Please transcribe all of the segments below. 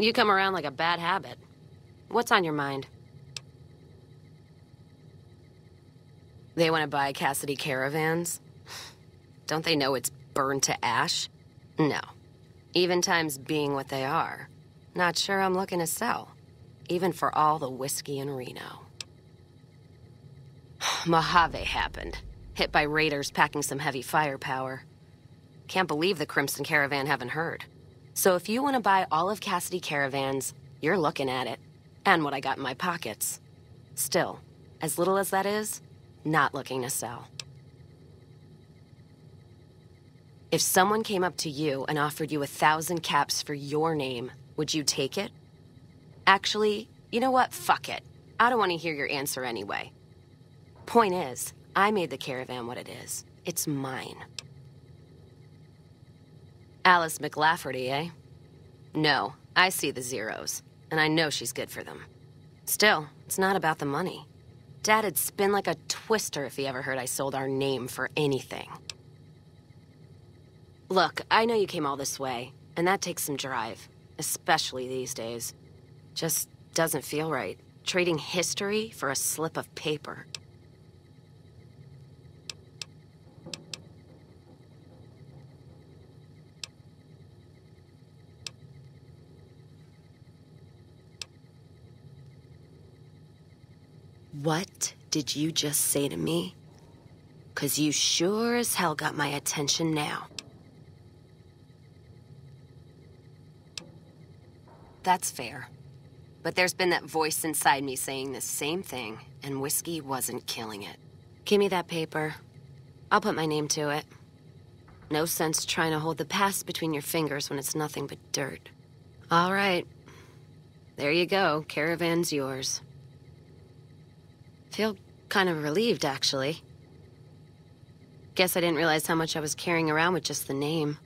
You come around like a bad habit. What's on your mind? They want to buy Cassidy caravans? Don't they know it's burned to ash? No. Even times being what they are. Not sure I'm looking to sell. Even for all the whiskey in Reno. Mojave happened. Hit by raiders packing some heavy firepower. Can't believe the Crimson Caravan haven't heard. So if you want to buy all of Cassidy Caravans, you're looking at it. And what I got in my pockets. Still, as little as that is, not looking to sell. If someone came up to you and offered you a thousand caps for your name, would you take it? Actually, you know what? Fuck it. I don't want to hear your answer anyway. Point is, I made the caravan what it is. It's mine. Alice McLafferty, eh? No, I see the zeros, and I know she's good for them. Still, it's not about the money. Dad'd spin like a twister if he ever heard I sold our name for anything. Look, I know you came all this way, and that takes some drive, especially these days. Just doesn't feel right, trading history for a slip of paper. What did you just say to me? Cause you sure as hell got my attention now. That's fair. But there's been that voice inside me saying the same thing, and whiskey wasn't killing it. Give me that paper. I'll put my name to it. No sense trying to hold the past between your fingers when it's nothing but dirt. All right. There you go. Caravan's yours. Feel kind of relieved, actually. Guess I didn't realize how much I was carrying around with just the name.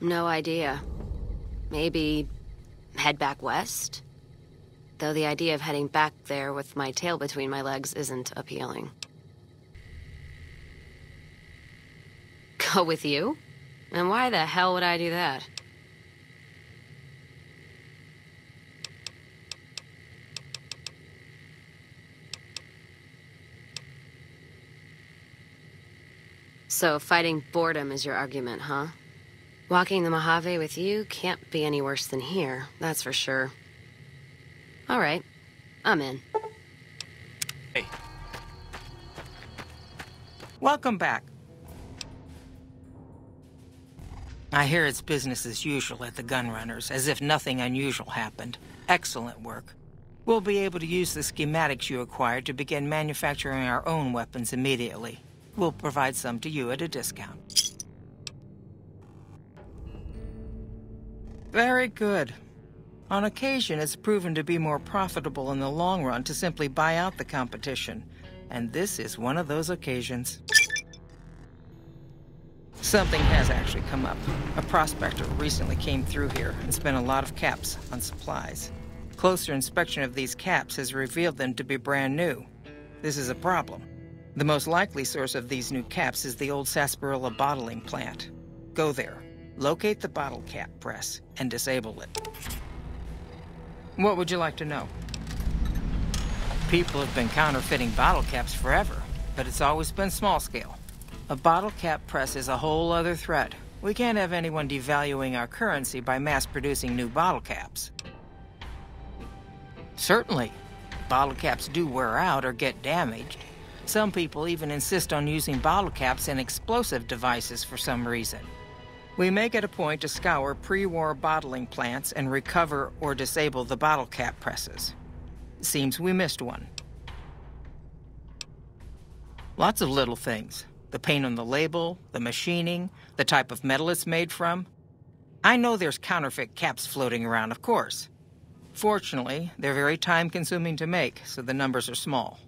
No idea. Maybe head back west? Though the idea of heading back there with my tail between my legs isn't appealing. Go with you? And why the hell would I do that? So fighting boredom is your argument, huh? Walking the Mojave with you can't be any worse than here, that's for sure. All right, I'm in. Hey. Welcome back. I hear it's business as usual at the Gunrunners, as if nothing unusual happened. Excellent work. We'll be able to use the schematics you acquired to begin manufacturing our own weapons immediately. We'll provide some to you at a discount. Very good. On occasion, it's proven to be more profitable in the long run to simply buy out the competition. And this is one of those occasions. Something has actually come up. A prospector recently came through here and spent a lot of caps on supplies. Closer inspection of these caps has revealed them to be brand new. This is a problem. The most likely source of these new caps is the old sarsaparilla bottling plant. Go there, locate the bottle cap press, and disable it. What would you like to know? People have been counterfeiting bottle caps forever, but it's always been small scale. A bottle cap press is a whole other threat. We can't have anyone devaluing our currency by mass producing new bottle caps. Certainly. Bottle caps do wear out or get damaged, some people even insist on using bottle caps in explosive devices for some reason. We make it a point to scour pre-war bottling plants and recover or disable the bottle cap presses. Seems we missed one. Lots of little things. The paint on the label, the machining, the type of metal it's made from. I know there's counterfeit caps floating around, of course. Fortunately, they're very time-consuming to make, so the numbers are small.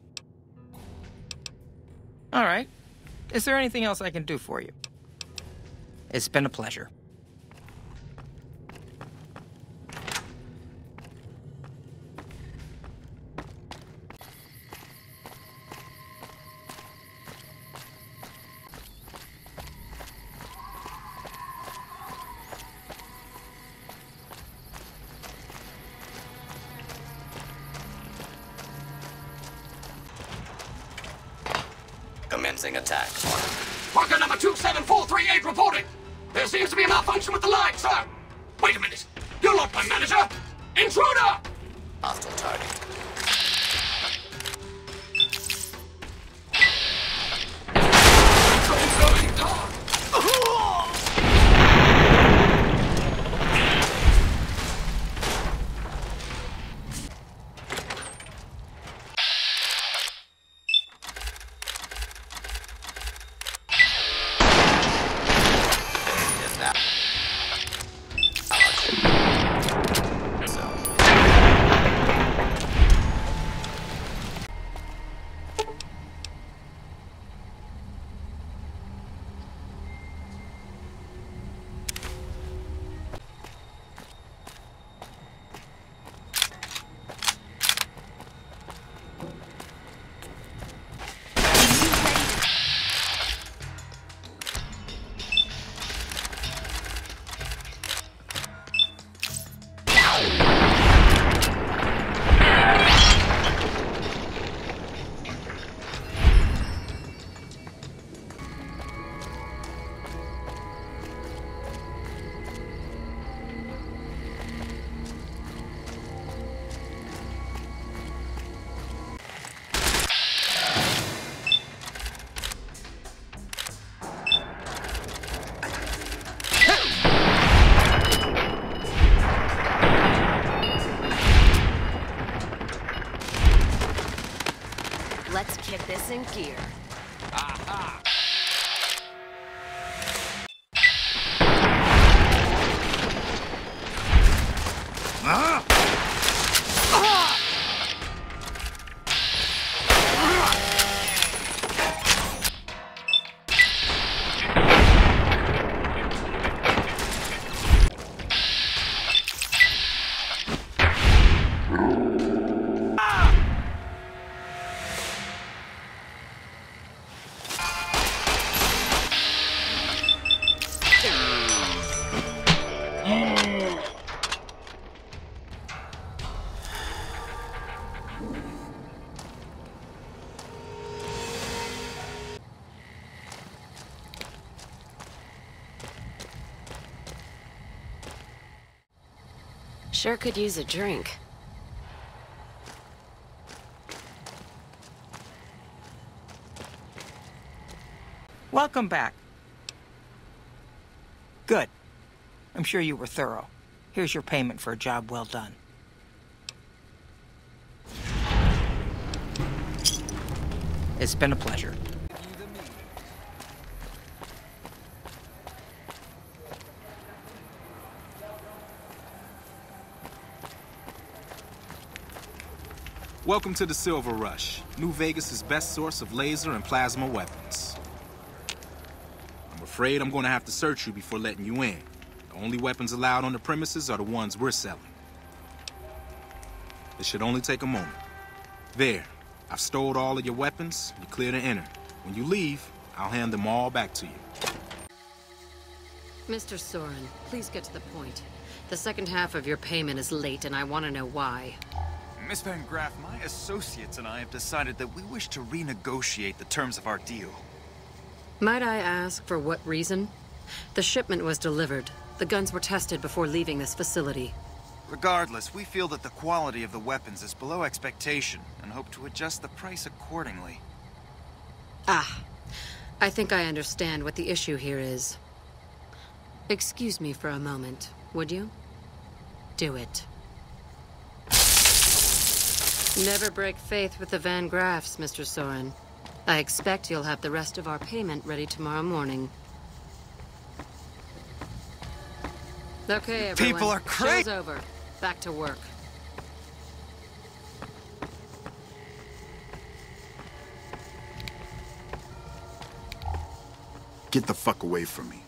All right. Is there anything else I can do for you? It's been a pleasure. Sure could use a drink. Welcome back. Good. I'm sure you were thorough. Here's your payment for a job well done. It's been a pleasure. Welcome to the Silver Rush, New Vegas' best source of laser and plasma weapons. I'm afraid I'm gonna have to search you before letting you in. The only weapons allowed on the premises are the ones we're selling. It should only take a moment. There, I've stowed all of your weapons. You're clear to enter. When you leave, I'll hand them all back to you. Mr. Soren, please get to the point. The second half of your payment is late, and I want to know why. Miss Van Graff, my associates and I have decided that we wish to renegotiate the terms of our deal. Might I ask for what reason? The shipment was delivered. The guns were tested before leaving this facility. Regardless, we feel that the quality of the weapons is below expectation and hope to adjust the price accordingly. Ah, I think I understand what the issue here is. Excuse me for a moment, would you? Do it. Never break faith with the Van Graffs, Mr. Soren. I expect you'll have the rest of our payment ready tomorrow morning. Okay, everyone. People are crazy. Show's over. Back to work. Get the fuck away from me.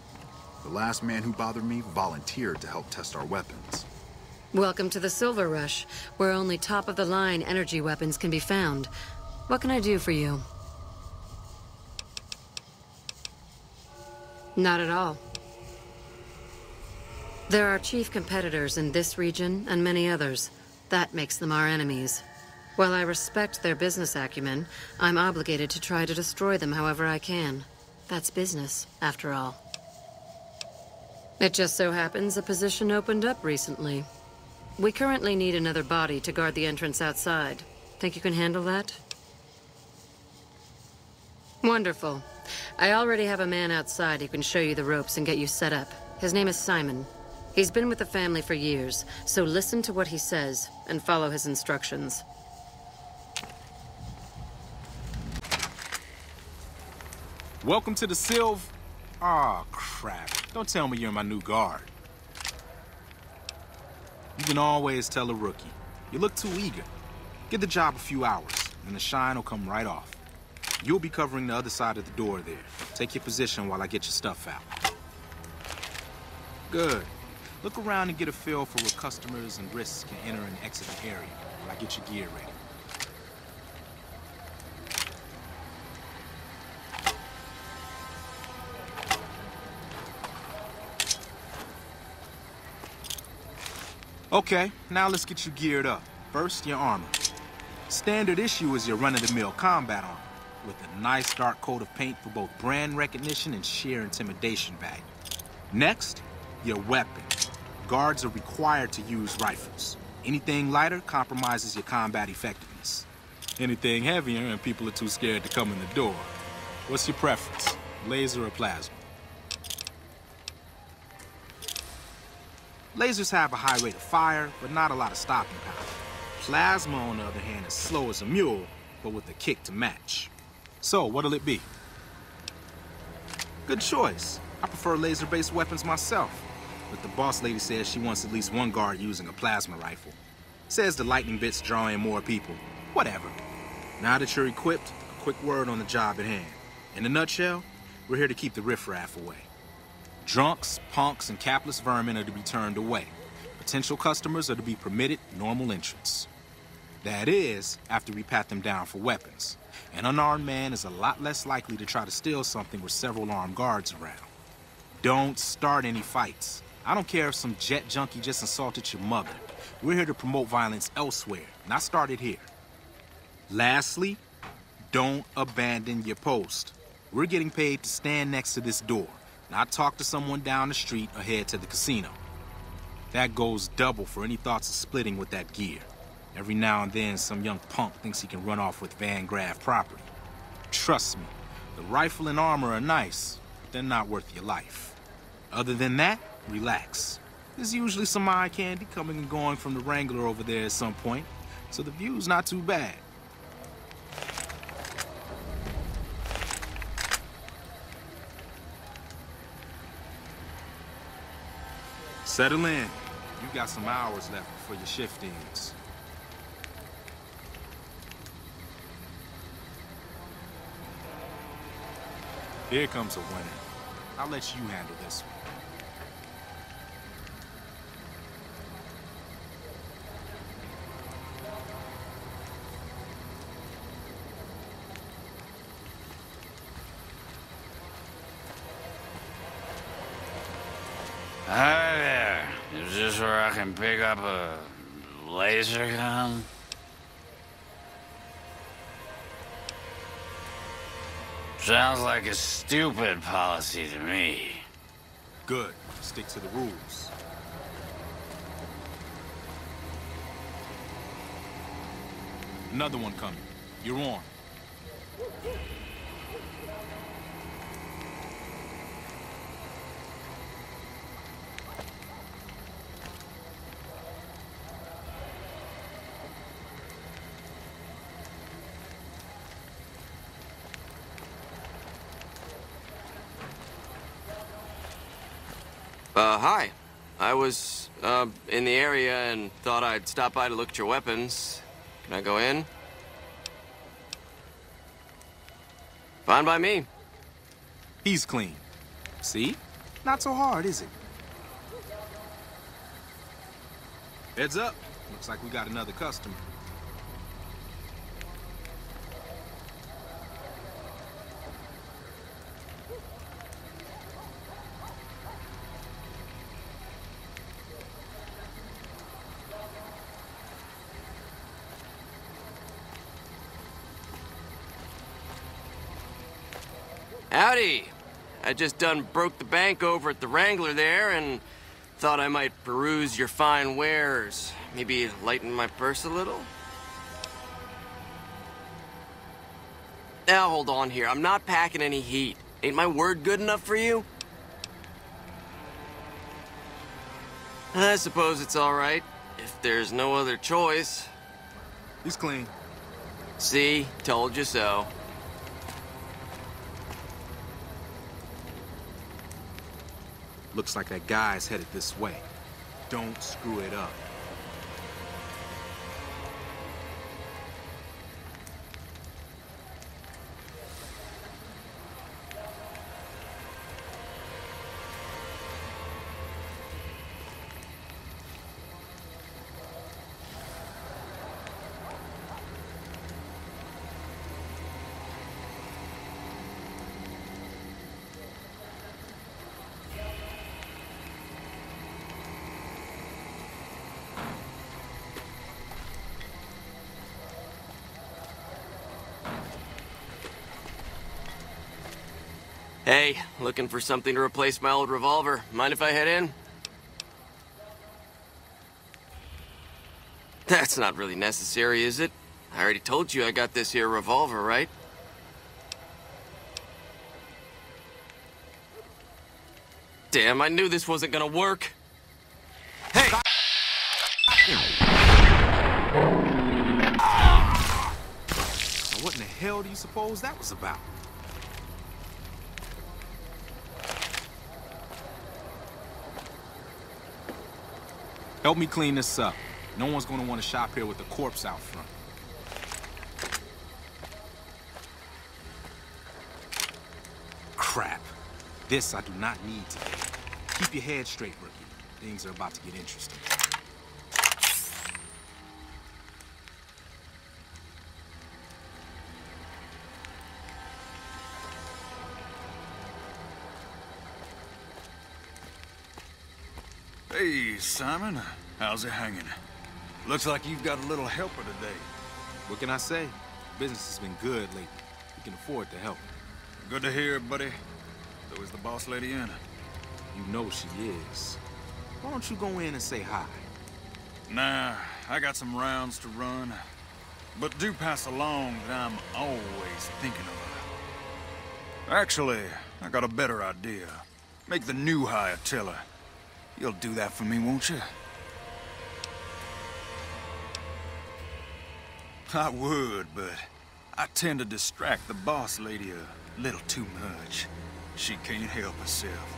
The last man who bothered me volunteered to help test our weapons. Welcome to the Silver Rush, where only top-of-the-line energy weapons can be found. What can I do for you? Not at all. There are chief competitors in this region and many others. That makes them our enemies. While I respect their business acumen, I'm obligated to try to destroy them however I can. That's business, after all. It just so happens a position opened up recently. We currently need another body to guard the entrance outside. Think you can handle that? Wonderful. I already have a man outside who can show you the ropes and get you set up. His name is Simon. He's been with the family for years, so listen to what he says and follow his instructions. Welcome to the Sylv... Aw, oh, crap. Don't tell me you're my new guard. You can always tell a rookie. You look too eager. Give the job a few hours, and the shine will come right off. You'll be covering the other side of the door there. Take your position while I get your stuff out. Good. Look around and get a feel for where customers and risks can enter and exit the area while I get your gear ready. Okay, now let's get you geared up. First, your armor. Standard issue is your run-of-the-mill combat armor, with a nice dark coat of paint for both brand recognition and sheer intimidation value. Next, your weapon. Guards are required to use rifles. Anything lighter compromises your combat effectiveness. Anything heavier and people are too scared to come in the door. What's your preference, laser or plasma? Lasers have a high rate of fire, but not a lot of stopping power. Plasma, on the other hand, is slow as a mule, but with a kick to match. So, what'll it be? Good choice. I prefer laser-based weapons myself, but the boss lady says she wants at least one guard using a plasma rifle. Says the lightning bits draw in more people. Whatever. Now that you're equipped, a quick word on the job at hand. In a nutshell, we're here to keep the riffraff away. Drunks, punks, and capless vermin are to be turned away. Potential customers are to be permitted normal entrance. That is, after we pat them down for weapons. An unarmed man is a lot less likely to try to steal something with several armed guards around. Don't start any fights. I don't care if some jet junkie just insulted your mother. We're here to promote violence elsewhere, not start it here. Lastly, don't abandon your post. We're getting paid to stand next to this door not talk to someone down the street or head to the casino. That goes double for any thoughts of splitting with that gear. Every now and then, some young punk thinks he can run off with Van Graff property. Trust me, the rifle and armor are nice, but they're not worth your life. Other than that, relax. There's usually some eye candy coming and going from the Wrangler over there at some point, so the view's not too bad. Settle in. You got some hours left before your shift ends. Here comes a winner. I'll let you handle this one. Can pick up a laser gun? Sounds like a stupid policy to me. Good. Stick to the rules. Another one coming. You're on. Uh, hi. I was, uh, in the area and thought I'd stop by to look at your weapons. Can I go in? Fine by me. He's clean. See? Not so hard, is it? Heads up. Looks like we got another customer. Howdy. I just done broke the bank over at the Wrangler there and thought I might peruse your fine wares. Maybe lighten my purse a little? Now hold on here. I'm not packing any heat. Ain't my word good enough for you? I suppose it's all right, if there's no other choice. He's clean. See? Told you so. Looks like that guy's headed this way. Don't screw it up. Hey, looking for something to replace my old revolver. Mind if I head in? That's not really necessary, is it? I already told you I got this here revolver, right? Damn, I knew this wasn't gonna work. Hey! What in the hell do you suppose that was about? Help me clean this up. No one's gonna want to shop here with a corpse out front. Crap. This I do not need today. Keep your head straight, rookie. Things are about to get interesting. Hey, Simon. How's it hanging? Looks like you've got a little helper today. What can I say? Business has been good lately. We can afford to help. Good to hear, buddy. So is the boss lady in? You know she is. Why don't you go in and say hi? Nah, I got some rounds to run. But do pass along that I'm always thinking of her. Actually, I got a better idea. Make the new hire tell her. You'll do that for me, won't you? I would, but I tend to distract the boss lady a little too much. She can't help herself.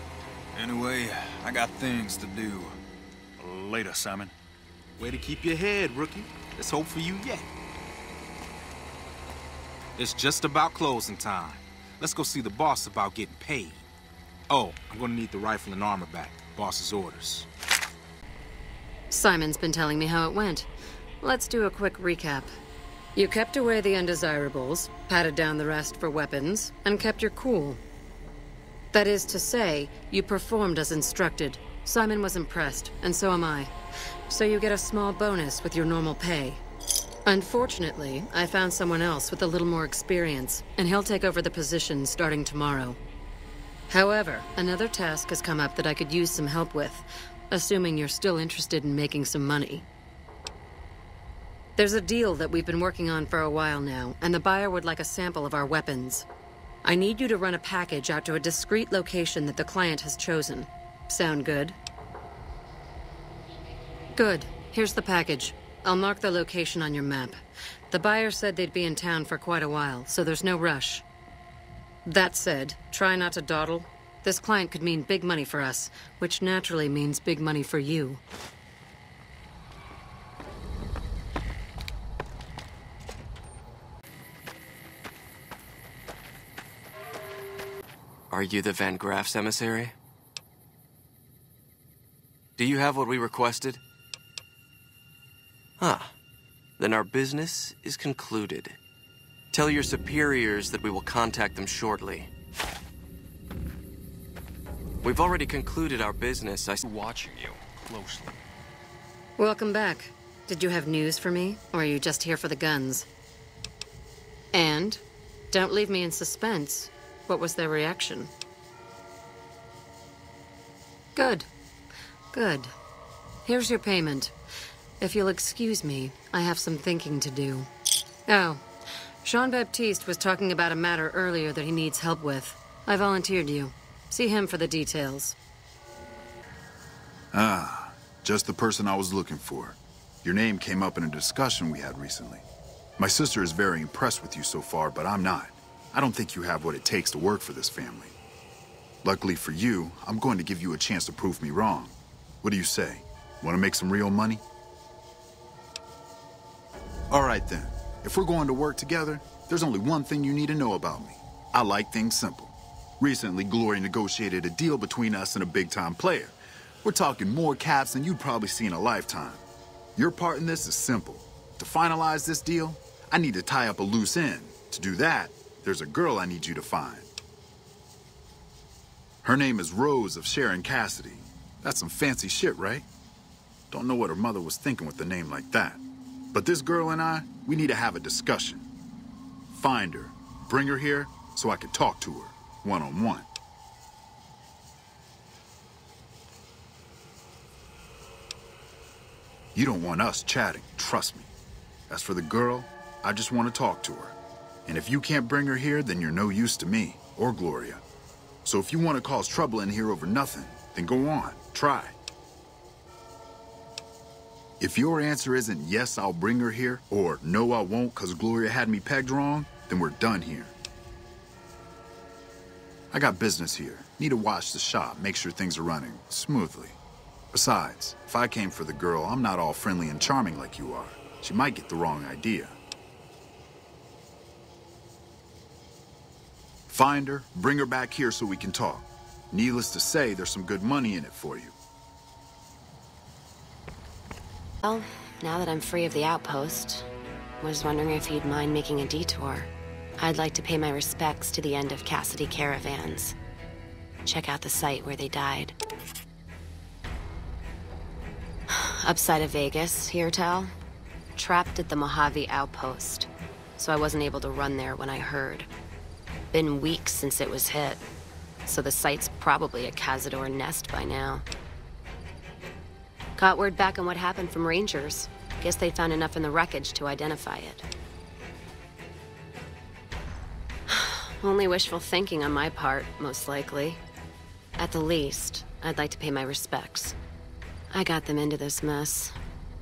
Anyway, I got things to do. Later, Simon. Way to keep your head, rookie. There's hope for you yet. It's just about closing time. Let's go see the boss about getting paid. Oh, I'm gonna need the rifle and armor back. Boss's orders. Simon's been telling me how it went. Let's do a quick recap. You kept away the undesirables, patted down the rest for weapons, and kept your cool. That is to say, you performed as instructed. Simon was impressed, and so am I. So you get a small bonus with your normal pay. Unfortunately, I found someone else with a little more experience, and he'll take over the position starting tomorrow. However, another task has come up that I could use some help with, assuming you're still interested in making some money. There's a deal that we've been working on for a while now, and the buyer would like a sample of our weapons. I need you to run a package out to a discreet location that the client has chosen. Sound good? Good. Here's the package. I'll mark the location on your map. The buyer said they'd be in town for quite a while, so there's no rush. That said, try not to dawdle. This client could mean big money for us, which naturally means big money for you. Are you the Van Graff's emissary? Do you have what we requested? Ah, then our business is concluded. Tell your superiors that we will contact them shortly. We've already concluded our business. I... Watching you closely. Welcome back. Did you have news for me, or are you just here for the guns? And, don't leave me in suspense. What was their reaction? Good. Good. Here's your payment. If you'll excuse me, I have some thinking to do. Oh, Jean-Baptiste was talking about a matter earlier that he needs help with. I volunteered you. See him for the details. Ah, just the person I was looking for. Your name came up in a discussion we had recently. My sister is very impressed with you so far, but I'm not. I don't think you have what it takes to work for this family. Luckily for you, I'm going to give you a chance to prove me wrong. What do you say? Want to make some real money? All right then. If we're going to work together, there's only one thing you need to know about me. I like things simple. Recently, Gloria negotiated a deal between us and a big-time player. We're talking more caps than you'd probably see in a lifetime. Your part in this is simple. To finalize this deal, I need to tie up a loose end. To do that, there's a girl I need you to find. Her name is Rose of Sharon Cassidy. That's some fancy shit, right? Don't know what her mother was thinking with a name like that. But this girl and I, we need to have a discussion. Find her, bring her here, so I can talk to her, one-on-one. -on -one. You don't want us chatting, trust me. As for the girl, I just want to talk to her. And if you can't bring her here, then you're no use to me, or Gloria. So if you want to cause trouble in here over nothing, then go on, try. If your answer isn't yes, I'll bring her here, or no, I won't because Gloria had me pegged wrong, then we're done here. I got business here. Need to watch the shop, make sure things are running smoothly. Besides, if I came for the girl, I'm not all friendly and charming like you are. She might get the wrong idea. Find her, bring her back here so we can talk. Needless to say, there's some good money in it for you. Well, now that I'm free of the outpost, was wondering if you'd mind making a detour. I'd like to pay my respects to the end of Cassidy Caravans. Check out the site where they died. Upside of Vegas, here, Tal. Trapped at the Mojave outpost, so I wasn't able to run there when I heard. Been weeks since it was hit, so the site's probably a Cazador nest by now. Got word back on what happened from Rangers. Guess they found enough in the wreckage to identify it. Only wishful thinking on my part, most likely. At the least, I'd like to pay my respects. I got them into this mess.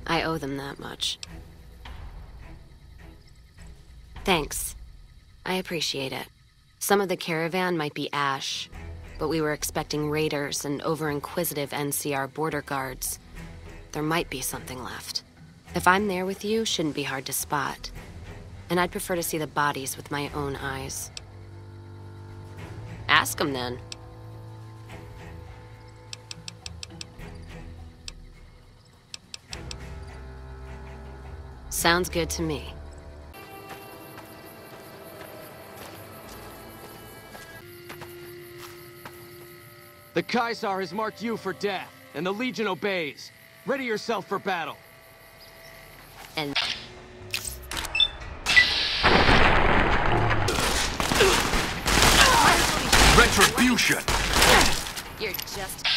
I owe them that much. Thanks. I appreciate it. Some of the caravan might be ash, but we were expecting raiders and over-inquisitive NCR border guards. There might be something left. If I'm there with you, shouldn't be hard to spot. And I'd prefer to see the bodies with my own eyes. Ask them then. Sounds good to me. The Caesar has marked you for death, and the Legion obeys. Ready yourself for battle. And... Retribution! You're just...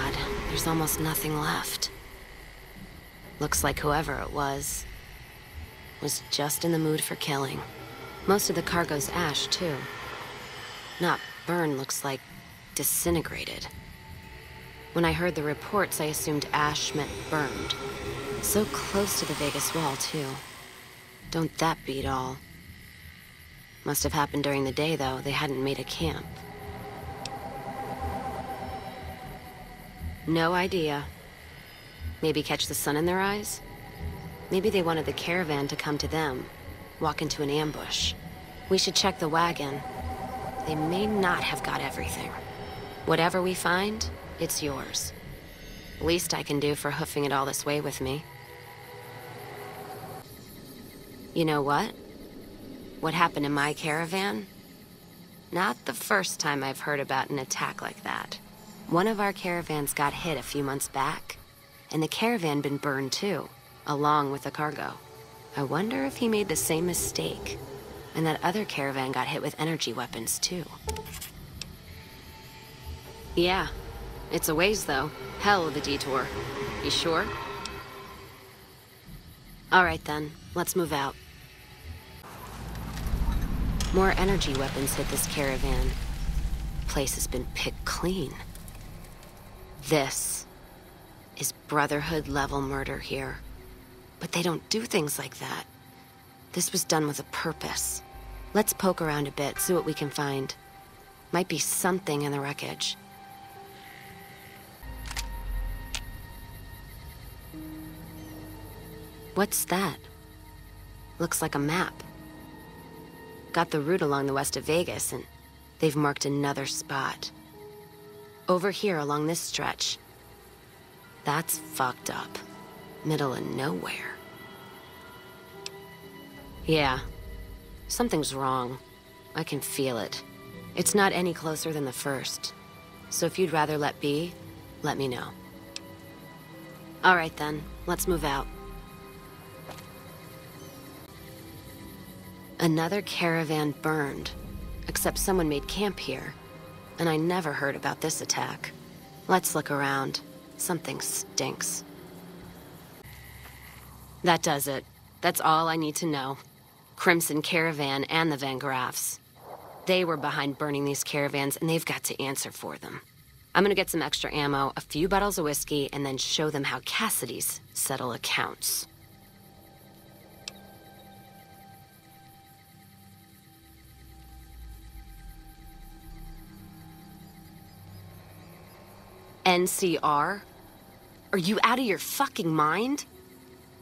God, there's almost nothing left. Looks like whoever it was was just in the mood for killing. Most of the cargo's ash, too. Not burned, looks like disintegrated. When I heard the reports, I assumed ash meant burned. So close to the Vegas wall, too. Don't that beat all? Must have happened during the day, though. They hadn't made a camp. No idea. Maybe catch the sun in their eyes? Maybe they wanted the caravan to come to them, walk into an ambush. We should check the wagon. they may not have got everything. Whatever we find, it's yours. Least I can do for hoofing it all this way with me. You know what? What happened to my caravan? Not the first time I've heard about an attack like that. One of our caravans got hit a few months back, and the caravan been burned too, along with the cargo. I wonder if he made the same mistake, and that other caravan got hit with energy weapons too. Yeah, it's a ways though. Hell of a detour. You sure? All right then, let's move out. More energy weapons hit this caravan. Place has been picked clean. This is Brotherhood level murder here. But they don't do things like that. This was done with a purpose. Let's poke around a bit, see what we can find. Might be something in the wreckage. What's that? Looks like a map. Got the route along the west of Vegas, and they've marked another spot. Over here along this stretch. That's fucked up. Middle of nowhere. Yeah. Something's wrong. I can feel it. It's not any closer than the first. So if you'd rather let be, let me know. All right then, let's move out. Another caravan burned, except someone made camp here. And I never heard about this attack. Let's look around. Something stinks. That does it. That's all I need to know. Crimson Caravan and the Van Graffs. They were behind burning these caravans, and they've got to answer for them. I'm gonna get some extra ammo, a few bottles of whiskey, and then show them how Cassidy's settle accounts. NCR? Are you out of your fucking mind?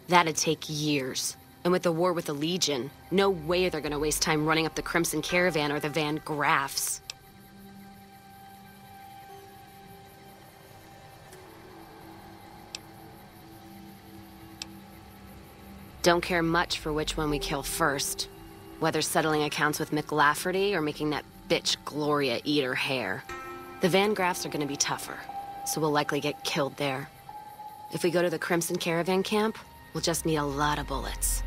That'd take years. And with the war with the Legion, no way they're gonna waste time running up the Crimson Caravan or the Van Graffs. Don't care much for which one we kill first. Whether settling accounts with McLafferty or making that bitch Gloria eat her hair. The Van Graffs are gonna be tougher, so we'll likely get killed there. If we go to the Crimson Caravan camp, we'll just need a lot of bullets.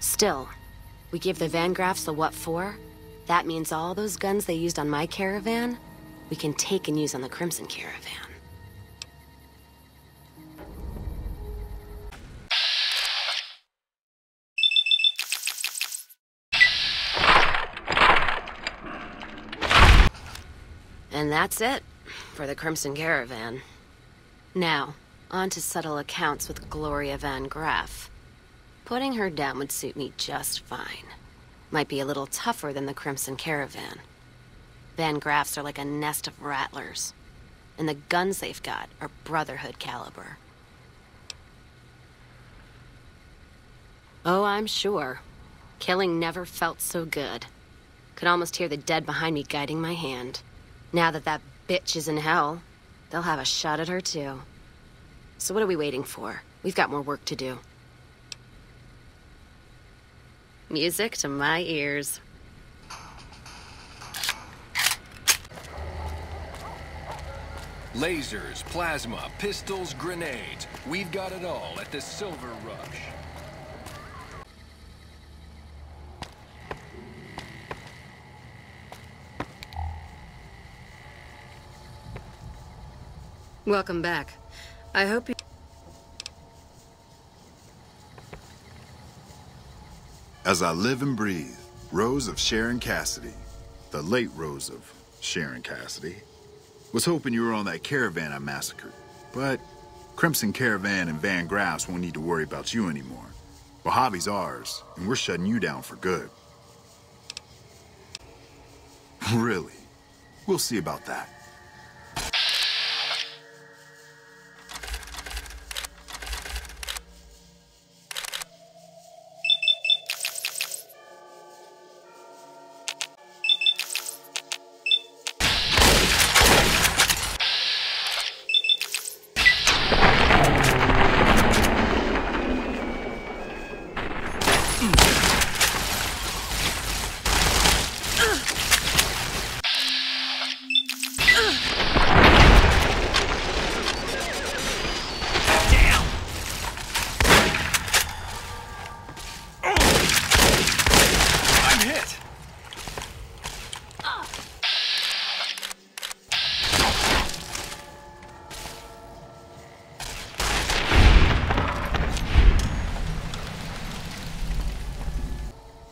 Still, we give the Van Graffs the what for? That means all those guns they used on my caravan, we can take and use on the Crimson Caravan. And that's it for the Crimson Caravan. Now, on to settle accounts with Gloria Van Graff. Putting her down would suit me just fine. Might be a little tougher than the Crimson Caravan. Van Graffs are like a nest of rattlers. And the guns they've got are Brotherhood caliber. Oh, I'm sure. Killing never felt so good. Could almost hear the dead behind me guiding my hand. Now that that bitch is in hell, they'll have a shot at her too. So what are we waiting for? We've got more work to do. Music to my ears. Lasers, plasma, pistols, grenades. We've got it all at the Silver Rush. Welcome back. I hope you... As I live and breathe, Rose of Sharon Cassidy, the late Rose of Sharon Cassidy, was hoping you were on that caravan I massacred. But Crimson Caravan and Van Graffs won't need to worry about you anymore. Mojave's ours, and we're shutting you down for good. Really? We'll see about that.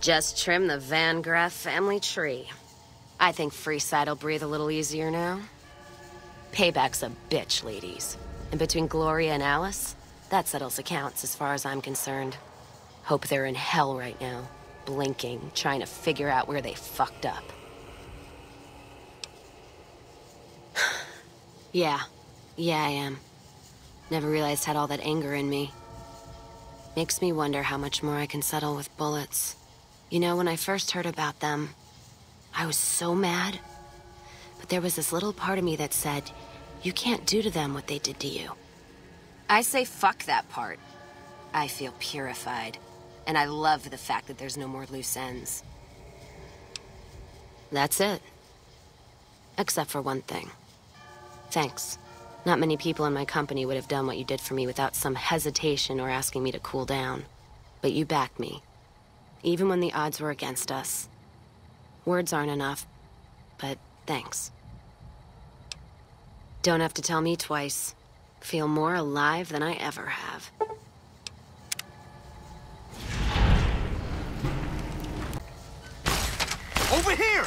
Just trim the Van Graff family tree. I think Freeside'll breathe a little easier now. Payback's a bitch, ladies. And between Gloria and Alice, that settles accounts as far as I'm concerned. Hope they're in hell right now, blinking, trying to figure out where they fucked up. yeah. Yeah, I am. Never realized had all that anger in me. Makes me wonder how much more I can settle with bullets. You know, when I first heard about them, I was so mad. But there was this little part of me that said, you can't do to them what they did to you. I say fuck that part. I feel purified. And I love the fact that there's no more loose ends. That's it. Except for one thing. Thanks. Not many people in my company would have done what you did for me without some hesitation or asking me to cool down. But you backed me. Even when the odds were against us. Words aren't enough, but thanks. Don't have to tell me twice. Feel more alive than I ever have. Over here!